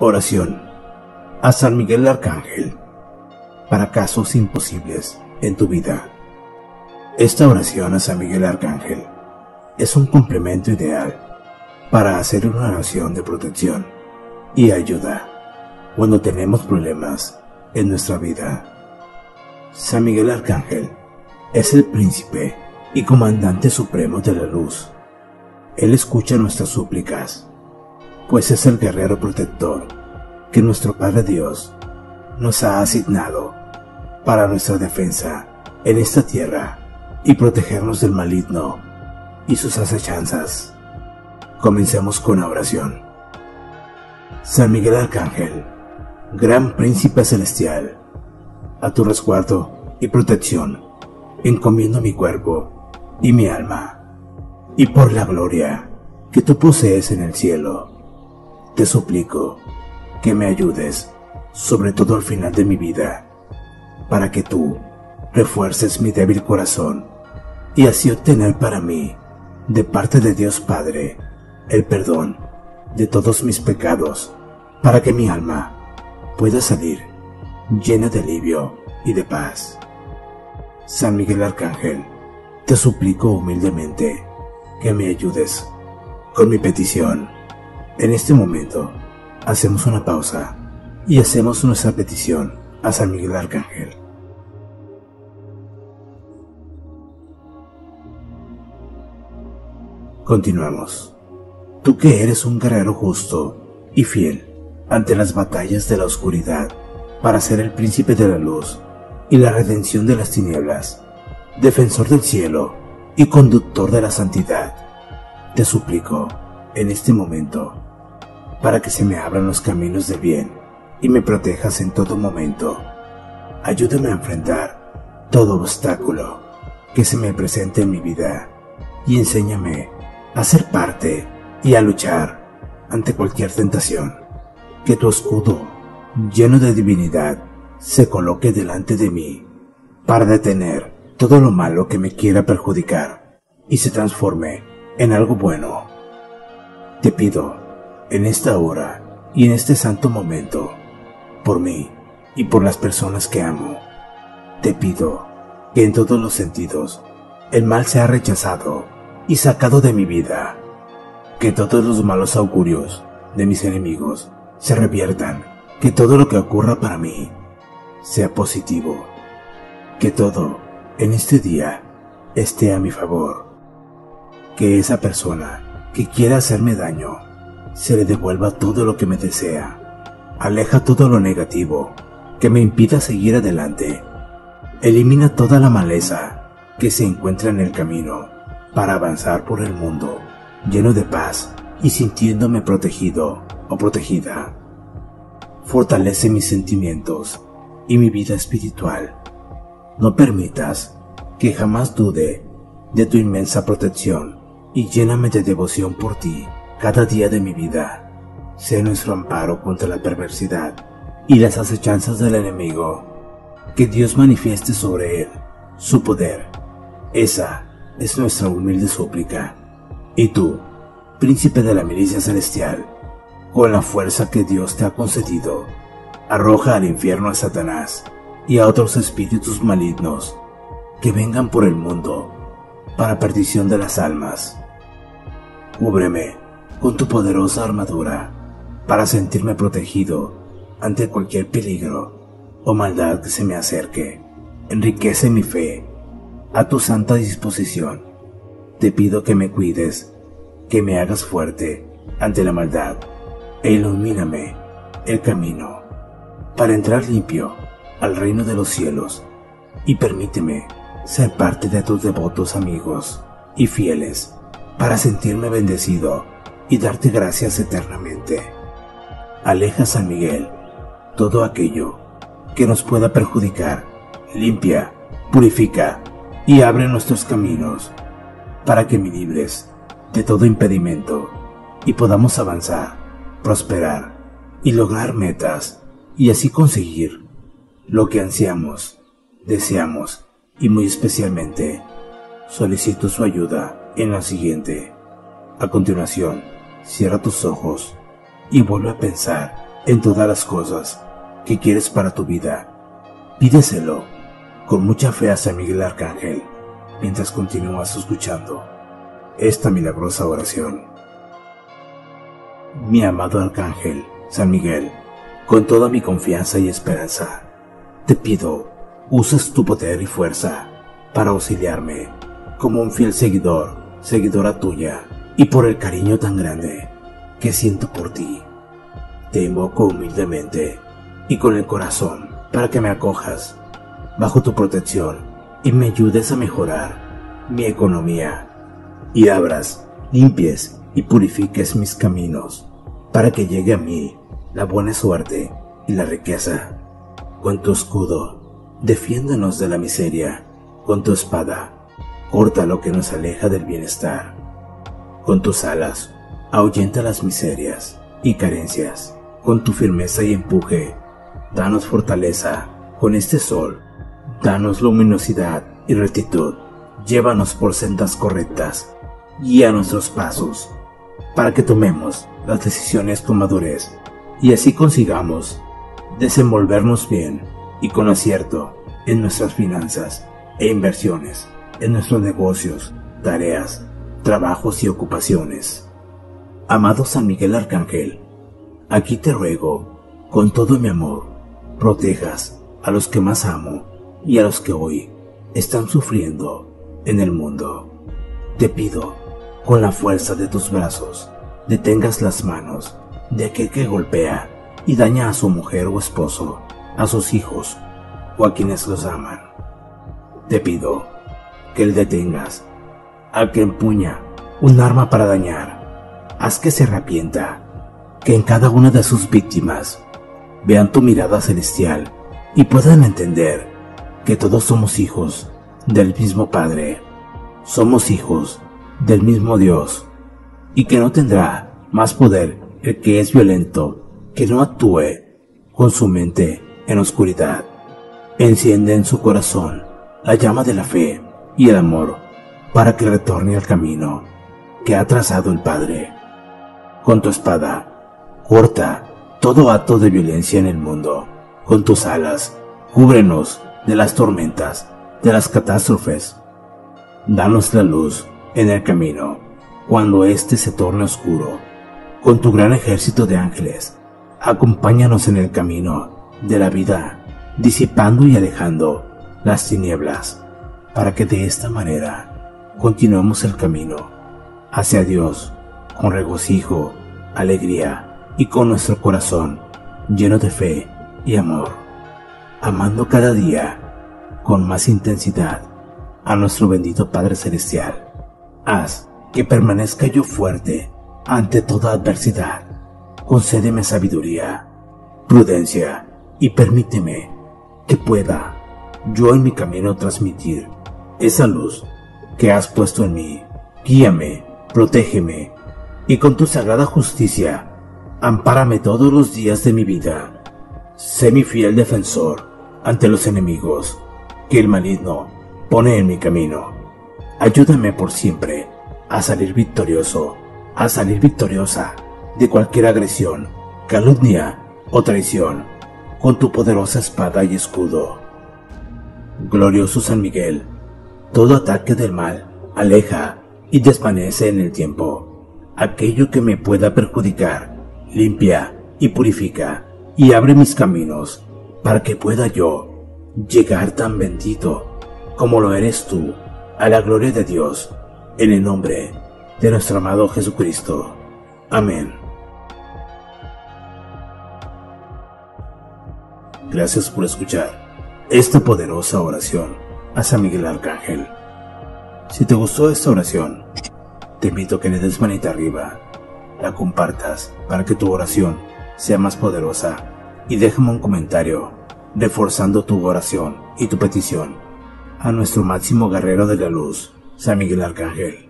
Oración a San Miguel Arcángel para casos imposibles en tu vida. Esta oración a San Miguel Arcángel es un complemento ideal para hacer una oración de protección y ayuda cuando tenemos problemas en nuestra vida. San Miguel Arcángel es el príncipe y comandante supremo de la luz. Él escucha nuestras súplicas, pues es el guerrero protector que nuestro Padre Dios nos ha asignado para nuestra defensa en esta tierra y protegernos del maligno y sus acechanzas. Comencemos con la oración. San Miguel Arcángel, Gran Príncipe Celestial, a tu resguardo y protección, encomiendo mi cuerpo y mi alma, y por la gloria que tú posees en el cielo, te suplico que me ayudes, sobre todo al final de mi vida, para que tú refuerces mi débil corazón y así obtener para mí, de parte de Dios Padre, el perdón de todos mis pecados, para que mi alma pueda salir llena de alivio y de paz. San Miguel Arcángel, te suplico humildemente que me ayudes con mi petición. En este momento, hacemos una pausa y hacemos nuestra petición a San Miguel Arcángel. Continuamos. Tú que eres un guerrero justo y fiel ante las batallas de la oscuridad para ser el príncipe de la luz y la redención de las tinieblas, defensor del cielo y conductor de la santidad, te suplico en este momento para que se me abran los caminos del bien y me protejas en todo momento. Ayúdame a enfrentar todo obstáculo que se me presente en mi vida y enséñame a ser parte y a luchar ante cualquier tentación. Que tu escudo, lleno de divinidad, se coloque delante de mí para detener todo lo malo que me quiera perjudicar y se transforme en algo bueno. Te pido en esta hora y en este santo momento, por mí y por las personas que amo. Te pido que en todos los sentidos el mal sea rechazado y sacado de mi vida, que todos los malos augurios de mis enemigos se reviertan, que todo lo que ocurra para mí sea positivo, que todo en este día esté a mi favor, que esa persona que quiera hacerme daño se le devuelva todo lo que me desea. Aleja todo lo negativo que me impida seguir adelante. Elimina toda la maleza que se encuentra en el camino para avanzar por el mundo lleno de paz y sintiéndome protegido o protegida. Fortalece mis sentimientos y mi vida espiritual. No permitas que jamás dude de tu inmensa protección y lléname de devoción por ti cada día de mi vida sea nuestro amparo contra la perversidad y las acechanzas del enemigo. Que Dios manifieste sobre él su poder. Esa es nuestra humilde súplica. Y tú, príncipe de la milicia celestial, con la fuerza que Dios te ha concedido, arroja al infierno a Satanás y a otros espíritus malignos que vengan por el mundo para perdición de las almas. Cúbreme con tu poderosa armadura para sentirme protegido ante cualquier peligro o maldad que se me acerque. Enriquece mi fe a tu santa disposición. Te pido que me cuides, que me hagas fuerte ante la maldad e ilumíname el camino para entrar limpio al reino de los cielos y permíteme ser parte de tus devotos amigos y fieles para sentirme bendecido y darte gracias eternamente. Aleja San Miguel todo aquello que nos pueda perjudicar, limpia, purifica y abre nuestros caminos para que me libres de todo impedimento y podamos avanzar, prosperar y lograr metas y así conseguir lo que ansiamos, deseamos y muy especialmente solicito su ayuda en la siguiente. A continuación, Cierra tus ojos y vuelve a pensar en todas las cosas que quieres para tu vida. Pídeselo con mucha fe a San Miguel Arcángel mientras continúas escuchando esta milagrosa oración. Mi amado Arcángel, San Miguel, con toda mi confianza y esperanza, te pido, uses tu poder y fuerza para auxiliarme como un fiel seguidor, seguidora tuya, y por el cariño tan grande que siento por ti. Te invoco humildemente y con el corazón para que me acojas bajo tu protección y me ayudes a mejorar mi economía y abras, limpies y purifiques mis caminos para que llegue a mí la buena suerte y la riqueza. Con tu escudo, defiéndanos de la miseria. Con tu espada, corta lo que nos aleja del bienestar. Con tus alas, ahuyenta las miserias y carencias. Con tu firmeza y empuje, danos fortaleza. Con este sol, danos luminosidad y rectitud. Llévanos por sendas correctas. Guía nuestros pasos para que tomemos las decisiones con madurez y así consigamos desenvolvernos bien y con acierto en nuestras finanzas e inversiones, en nuestros negocios, tareas, trabajos y ocupaciones. Amado San Miguel Arcángel, aquí te ruego, con todo mi amor, protejas a los que más amo y a los que hoy están sufriendo en el mundo. Te pido, con la fuerza de tus brazos, detengas las manos de aquel que golpea y daña a su mujer o esposo, a sus hijos o a quienes los aman. Te pido que el detengas al que empuña un arma para dañar. Haz que se arrepienta, que en cada una de sus víctimas vean tu mirada celestial y puedan entender que todos somos hijos del mismo Padre. Somos hijos del mismo Dios y que no tendrá más poder el que es violento, que no actúe con su mente en oscuridad. Enciende en su corazón la llama de la fe y el amor para que retorne al camino que ha trazado el Padre. Con tu espada, corta todo acto de violencia en el mundo. Con tus alas, cúbrenos de las tormentas, de las catástrofes. Danos la luz en el camino cuando éste se torne oscuro con tu gran ejército de ángeles, acompáñanos en el camino de la vida, disipando y alejando las tinieblas, para que de esta manera continuemos el camino hacia Dios con regocijo, alegría y con nuestro corazón lleno de fe y amor, amando cada día con más intensidad a nuestro bendito Padre Celestial. Haz que permanezca yo fuerte ante toda adversidad. Concédeme sabiduría, prudencia y permíteme que pueda yo en mi camino transmitir esa luz que has puesto en mí. Guíame, protégeme y con tu sagrada justicia, ampárame todos los días de mi vida. Sé mi fiel defensor ante los enemigos que el maligno pone en mi camino. Ayúdame por siempre a salir victorioso a salir victoriosa de cualquier agresión, calumnia o traición con tu poderosa espada y escudo. Glorioso San Miguel, todo ataque del mal aleja y desvanece en el tiempo. Aquello que me pueda perjudicar, limpia y purifica y abre mis caminos para que pueda yo llegar tan bendito como lo eres tú a la gloria de Dios en el nombre de nuestro amado Jesucristo. Amén. Gracias por escuchar esta poderosa oración a San Miguel Arcángel. Si te gustó esta oración, te invito a que le des manita arriba, la compartas para que tu oración sea más poderosa y déjame un comentario reforzando tu oración y tu petición a nuestro máximo guerrero de la luz, San Miguel Arcángel.